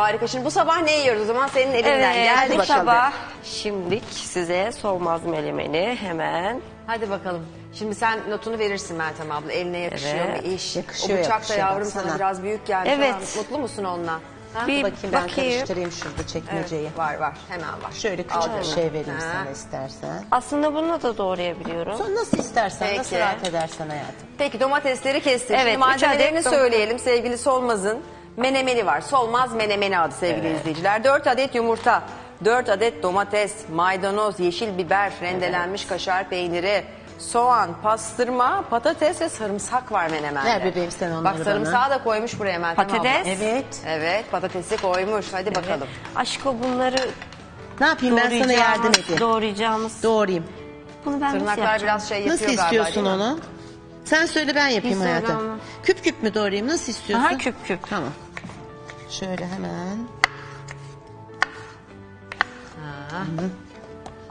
Harika. Şimdi bu sabah ne yiyoruz o zaman senin elinden? Evet, Geldi bu bakalım. sabah şimdilik size solmaz melemeni hemen Hadi bakalım. Şimdi sen notunu verirsin Meltem abla. Eline yakışıyor Evet. mu iş? Yakışıyor, o bıçak da yakışıyor yavrum sana. baksana. biraz büyük gelmiş. Evet. ama Mutlu musun onunla? Ha? Bir Bakayım ben bakayım. karıştırayım şurada çekmeceyi. Evet, var var. Hemen var. Şöyle küçük Al bir canım. şey vereyim Ha. sana istersen. Aslında bunu da doğrayabiliyorum. Sonra nasıl istersen, Peki. nasıl rahat edersen hayatım. Peki domatesleri kestin. Evet, Şimdi üç malzemelerini adet söyleyelim. Sevgili Solmaz'ın menemeni var. Solmaz menemeni adı sevgili izleyiciler. 4 adet yumurta, 4 adet domates, maydanoz, yeşil biber, rendelenmiş kaşar peyniri, soğan, pastırma, patates ve sarımsak var menemende. Ver bebeğim sen onları Bak bana. sarımsağı da koymuş buraya Meltem abla. Patates. Evet. Evet patatesi koymuş. Hadi bakalım. Aşko bunları Ne yapayım ben sana yardım doğrayacağımız, edeyim. doğrayacağımız. Doğrayayım. Bunu ben nasıl Tırnaklar yapacağım? biraz şey yapıyor Nasıl galiba istiyorsun değil mi? onu? Sen söyle ben yapayım söyle hayatım. ama. Küp küp mü doğrayayım? Nasıl istiyorsun? Aha, küp küp. Tamam. Şöyle hemen.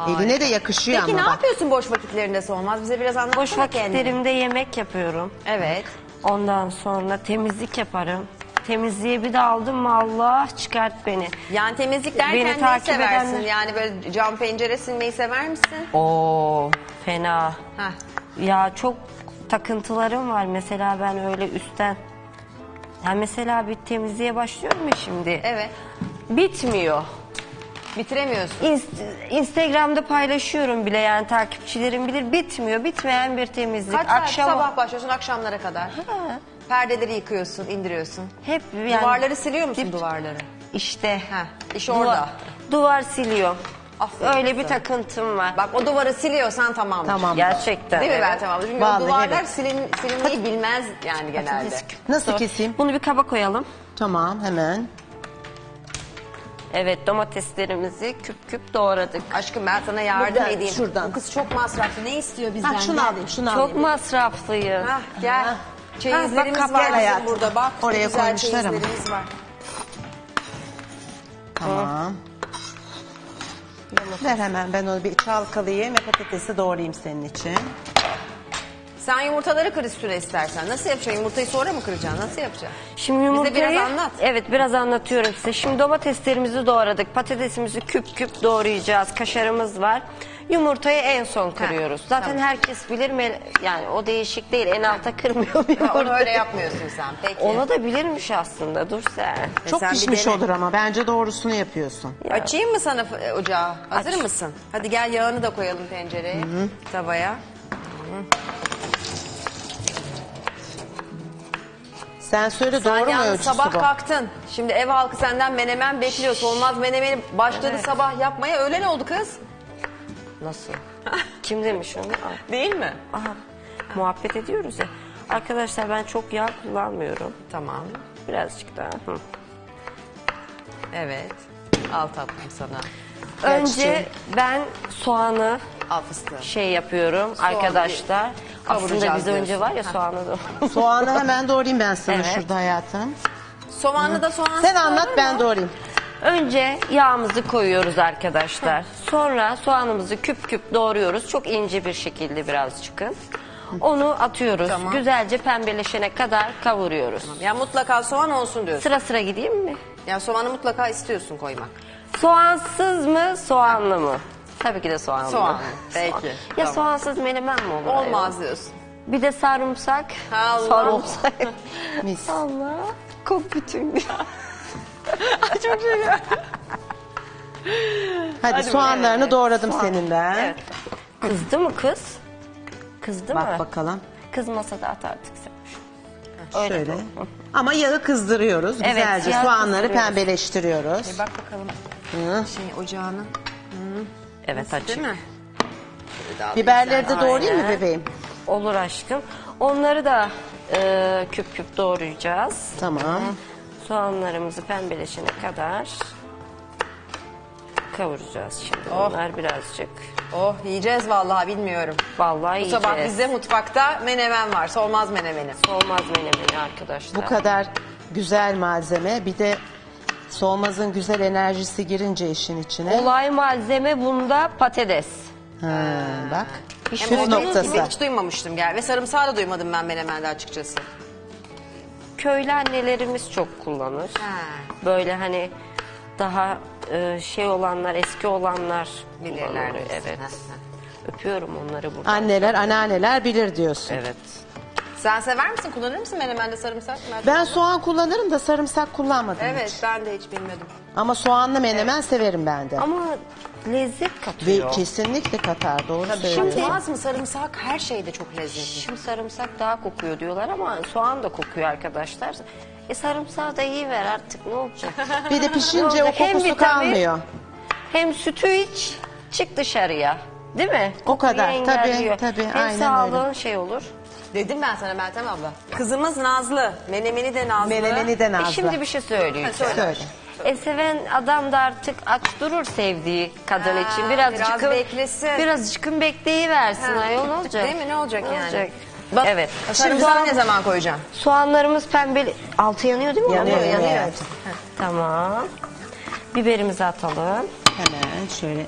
Eline de yakışıyor Peki ama ne bak. yapıyorsun boş vakitlerinde Solmaz? Bize biraz anlatsana Boş kendini. vakitlerimde yemek yapıyorum. Evet. Ondan sonra temizlik yaparım. Temizliğe bir de aldım mı Allah çıkart beni. Yani temizlik derken Beni neyi takip seversin? edenler- Yani böyle cam pencere silmeyi sever misin? Oo fena. Heh. Ya çok takıntılarım var. Mesela ben öyle üstten. Ya mesela bir temizliğe başlıyorum ya şimdi. Evet. Bitmiyor. Bitiremiyorsun. İnst- Instagram'da paylaşıyorum bile yani takipçilerim bilir bitmiyor. Bitmeyen bir temizlik. Kaç saat Akşam sabah başlıyorsun akşamlara kadar? Perdeleri yıkıyorsun, indiriyorsun. hep yani duvarları siliyor musun dip- duvarları? İşte. Heh, iş Duvar- orada. Duvar siliyor. Aferin Öyle bir takıntım var. Bak o duvarı siliyorsan tamam. Tamam. Gerçekten. Değil mi evet. Meltem abla? Çünkü Vallahi o duvarlar evet. silin, silinmeyi bilmez yani genelde. Nasıl keseyim? Bunu bir kaba koyalım. Tamam hemen. Evet domateslerimizi küp küp doğradık. Aşkım ben sana yardım Buradan, edeyim. şuradan. Bu kız çok masraflı. Ne istiyor bizden? Ha, şunu alayım şunu Çok alayım. masraflıyım. Hah gel. Ha. Çeyizlerimiz Ha, bak, var hayatım. burada. Bak Oraya güzel koymuşlar ama. çeyizlerimiz var. Tamam. Ver hemen ben onu bir çalkalayayım ve patatesi doğrayayım senin için. Sen yumurtaları kır üstüne istersen. Nasıl yapacaksın? Yumurtayı sonra mı kıracaksın? Nasıl yapacaksın? Şimdi yumurtayı... biraz anlat. Evet biraz anlatıyorum size. Şimdi domateslerimizi doğradık. Patatesimizi küp küp doğrayacağız. Kaşarımız var. Yumurtayı en son kırıyoruz. Zaten tamam. herkes bilir mi? Yani o değişik değil. En alta kırmıyor Ha, yumurtayı. onu öyle yapmıyorsun sen. Peki. Ona da bilirmiş aslında. Dur sen. E Çok sen bir pişmiş dene. olur ama bence doğrusunu yapıyorsun. Açayım mı sana f- ocağı? Hazır Aç. mısın? Hadi gel yağını da koyalım tencereye. Tavaya. Sen söyle doğru mu ölçüsü sabah bu? kalktın. Şimdi ev halkı senden menemen bekliyor. Olmaz menemeni başladı sabah yapmaya. Öğlen oldu kız. Nasıl? Kim demiş onu? Aa, Değil mi? Aha, muhabbet ediyoruz ya. Arkadaşlar ben çok yağ kullanmıyorum. Tamam. Birazcık daha. Hı. Evet. Al tatlım sana. Önce ben soğanı Al fıstığı. şey yapıyorum arkadaşlar. Aslında kavuracağız biz önce diyorsun. var ya soğanı da. Soğanı hemen doğrayayım ben sana Evet. şurada hayatım. Soğanlı da soğan. Sen anlat ben doğrayayım. Önce yağımızı koyuyoruz arkadaşlar. Sonra soğanımızı küp küp doğruyoruz. Çok ince bir şekilde biraz çıkın. Onu atıyoruz. Tamam. Güzelce pembeleşene kadar kavuruyoruz. Ya mutlaka soğan olsun diyorsun. Sıra sıra gideyim mi? Ya soğanı mutlaka istiyorsun koymak. Soğansız mı, soğanlı mı? Tabii ki de soğanlı. Soğanlı, peki, Ya tamam. soğansız menemen mi olur? ayol? Olmaz diyorsun. Bir de sarımsak. Allah. Sarımsak. Mis. Allah. Kok bütün gün. Çok şey ya. Hadi, soğanlarını doğradım senin ben. Evet. Kızdı mı kız? Kızdı Bak mı? bakalım. Kızmasa da at artık sen. Öyle Şöyle. bu. Ama yağı kızdırıyoruz. Evet, Güzelce yağı soğanları kızdırıyoruz. pembeleştiriyoruz. Bak bakalım Hı. şey ocağını. Evet Değil açık. mi? Şöyle daha Biberleri de doğrayayım mı bebeğim? Olur aşkım. Onları da e, küp küp doğrayacağız. Tamam. Soğanlarımızı pembeleşene kadar kavuracağız şimdi. Oh. Onlar birazcık. Oh yiyeceğiz vallahi bilmiyorum. Vallahi Bu yiyeceğiz. sabah bizde mutfakta menemen var. Solmaz menemeni. Olmaz menemeni arkadaşlar. Bu kadar güzel malzeme. Bir de Solmaz'ın güzel enerjisi girince işin içine. Olay malzeme bunda patates. Ha, bak. Hem Püf olduğunuz noktası. gibi hiç duymamıştım gel. Ve sarımsağı da duymadım ben menemende açıkçası. Köylü annelerimiz çok kullanır. Ha. Böyle hani daha e, şey olanlar, eski olanlar Bilirler kullanır. Evet. Öpüyorum onları burada. Anneler, anneanneler bilir diyorsun. Evet. Sen sever misin? Kullanır mısın menemende sarımsak? Ben soğan kullanırım da sarımsak kullanmadım Evet hiç. ben de hiç bilmedim. Ama soğanlı menemen severim ben de. Ama lezzet Ve katıyor. kesinlikle katar doğru söylüyorsun. Şimdi az mı sarımsak her şeyde çok lezzetli. Şimdi sarımsak daha kokuyor diyorlar ama soğan da kokuyor arkadaşlar. E sarımsağı da iyi ver artık ne olacak? Bir de pişince o? Hem kokusu vitamin, kalmıyor. Hem sütü iç, çık dışarıya. Değil mi? O kadar, Kokuyu tabii, engelliyor. tabii, Hem aynen sağlığın şey olur. Dedim ben sana Meltem abla. Kızımız Nazlı. Menemeni de Nazlı. Menemeni de E nazlı. şimdi bir şey söyleyeceğim. Söyle. E seven adam da artık aç durur sevdiği kadın Ha, için. Birazcık biraz beklesin. Birazcık bekleyiversin Ha. ayol ne olacak? Değil mi? Ne olacak yani? Olacak. Bak, evet. Şimdi Sarımsağı soğan- ne zaman koyacaksın? soğanlarımız pembeli. Altı yanıyor değil mi? Yanıyor, onun? yanıyor. yanıyor. Tamam. Biberimizi atalım. Hemen şöyle.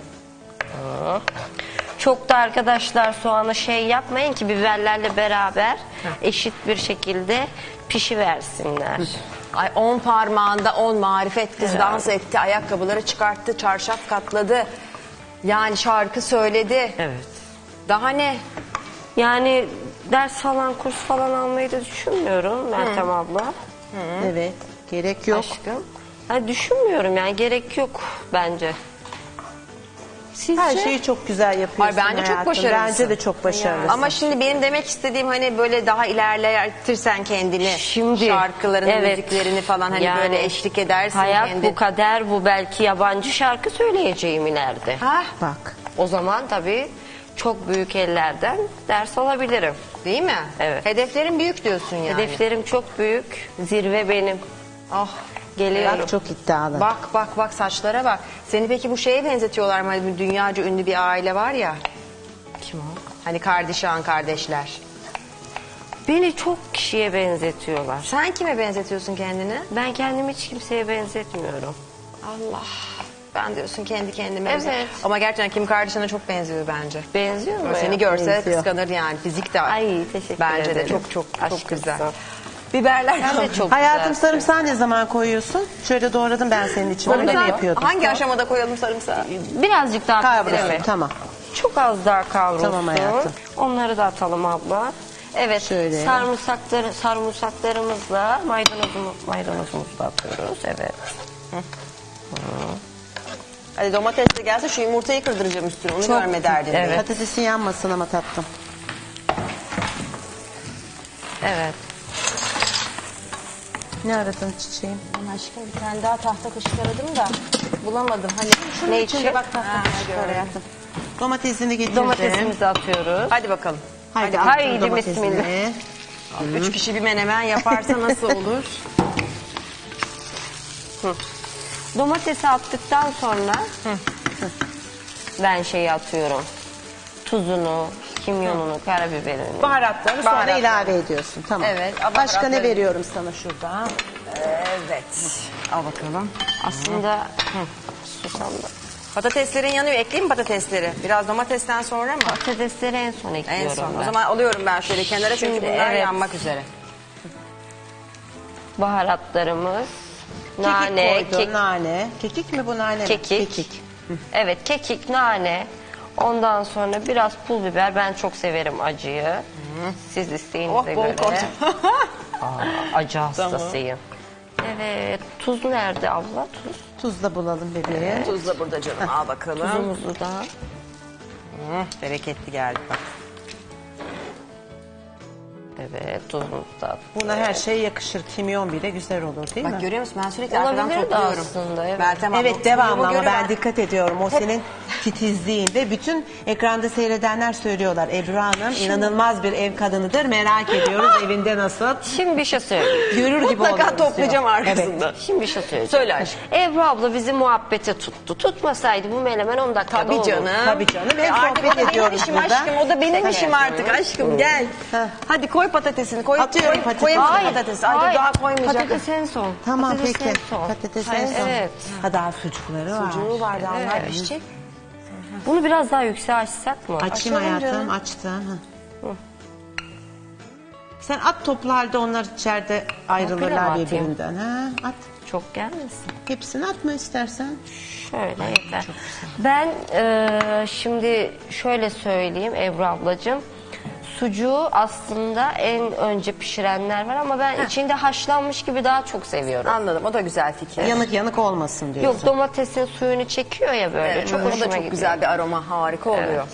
Çok da arkadaşlar soğanı şey yapmayın ki biberlerle beraber eşit bir şekilde pişiversinler. Ay on parmağında on marifet kız dans etti. Ayakkabıları çıkarttı. Çarşaf katladı. Yani şarkı söyledi. Evet. Daha ne? Yani ders falan, kurs falan almayı da düşünmüyorum Meltem abla. Evet. Gerek yok. Aşkım. Yani düşünmüyorum yani gerek yok bence. Sizce? Her şeyi çok güzel yapıyorsun Ay, bence çok hayatım. başarılısın. Bence de çok başarılısın. Ama şimdi benim demek istediğim hani böyle daha ilerletirsen kendini. Şimdi Şarkılarını, evet. müziklerini falan hani Yani böyle eşlik edersin Hayat kendin. bu kader bu belki yabancı şarkı söyleyeceğim ileride. Ha, Bak. O zaman tabii çok büyük ellerden ders alabilirim. değil mi? Evet. Hedeflerin büyük diyorsun yani. Hedeflerim çok büyük. Zirve benim. Ah. Geliyorum. Bak çok iddialı. Bak bak bak saçlara bak. Seni peki bu şeye benzetiyorlar mı? Hani dünyaca ünlü bir aile var ya. Kim o? Hani Kardişan kardeşler. Beni çok kişiye benzetiyorlar. Sen kime benzetiyorsun kendini? Ben kendimi hiç kimseye benzetmiyorum. Allah. Ben diyorsun kendi kendime. Evet. benziyorum. Ama gerçekten Kim Kardashian'a çok benziyor bence. Benziyor mu? Seni görse benziyor. kıskanır yani. Fizik de Ay teşekkür Bence ederim. de çok çok çok güzel. Biberler Sen de çok Hayatım güzelsin. sarımsağı ne zaman koyuyorsun? Şöyle doğradım ben senin için. Mi Sarımsak yapıyordun? Hangi aşamada koyalım sarımsağı? Birazcık daha Kavrulsun. evet. Tamam. Çok az daha kavrulsun. Tamam hayatım. Onları da atalım abla. Evet. Şöyle. Sarımsakları, sarımsaklarımızla maydanozumuzu, maydanozumuzu da atıyoruz. Evet. Hadi domates de gelse şu yumurtayı kırdıracağım üstüne. Onu Çok- görme derdin. Evet. Patatesin yanmasın ama tatlım. Evet. Ne aradın çiçeğim? Aşkım bir tane daha tahta kaşık aradım da bulamadım. Hani Ne ne içinde için? bak tahta Ha, kaşık var gördüm. hayatım. Domatesini getirdim. Domatesimizi atıyoruz. Hadi bakalım. Haydi, Haydi attım domatesini. bismillah. Üç kişi bir menemen yaparsa nasıl olur? Domatesi attıktan sonra ben şeyi atıyorum. Tuzunu, kimyonunu, karabiberini. Baharatları sonra Baharatlar. ilave ediyorsun. Tamam. Evet, Başka ne baharatları- veriyorum sana şurada? evet. Al bakalım. Aslında susam da. Patateslerin yanıyor. Ekleyeyim mi patatesleri? Biraz domatesten sonra mı? Patatesleri en son En ekliyorum son. ben. O zaman alıyorum ben şöyle kenara çünkü Şimdi, bunlar evet. yanmak üzere. Baharatlarımız, Kekik nane, koydun, kek, nane. Kekik mi bu nane mi? kekik. Evet, kekik, nane. Ondan sonra biraz pul biber. Ben çok severim acıyı. Siz isteğinize Oh bol göre. koy. Aa, acı hastasıyım. Evet, tuz nerede abla? Tuz. Tuz da bulalım bebeğim. Tuz da burada canım. Al bakalım. Tuzumuzu da. Hı, bereketli geldi bak. Evet, tuzumuzu da. Buna her şey yakışır. Kimyon bile güzel olur değil mi? Bak görüyor musun ben sürekli arkadan Olabilir de topluyorum. aslında, evet. Meltem abla, Evet devamlı ama görüyor. ben dikkat ediyorum. O senin titizliğin ve bütün ekranda seyredenler söylüyorlar. Ebru Hanım inanılmaz bir ev kadınıdır. Merak ediyoruz evinde nasıl. Şimdi bir şey söyleyeyim. Görür gibi Mutlaka oluyoruz toplayacağım diyor. arkasında. Evet. Şimdi bir şey söyleyeceğim. Söyle aşkım. Ebru abla bizi muhabbete tuttu. Tutmasaydı bu menemen 10 dakikada Tabii olurdu. canım. Tabii canım. Hep artık sohbet o da benim ediyoruz işim burada. aşkım. O da benim işim artık aşkım. Gel. Hadi koy patatesini. Koy, Atıyorum koy, patatesi. Koyayım Hayır, patatesi? Ay dur hayır. daha koymayacak. Patates en son. Tamam Patates peki. en son. Patates en son. Evet. Ha daha sucukları var. Sucuğu var daha var Evet. pişecek. Bunu biraz daha yükseğe açsak mı? Açayım Açalım hayatım canım. açtım. Ha. Sen at toplu halde onlar içeride ayrılırlar atayım? birbirinden. Ha, at. Çok gelmesin. Hepsini atma istersen. Şöyle yeter. Ben e, şimdi şöyle söyleyeyim Ebru ablacığım. Sucuğu aslında en önce pişirenler var ama ben içinde haşlanmış gibi daha çok seviyorum. Anladım. O da güzel fikir. Yanık yanık olmasın diyorsun. Yok domatesin suyunu çekiyor ya böyle. Evet, çok o da hoşuma çok gidiyor. güzel bir aroma. Harika oluyor. Evet.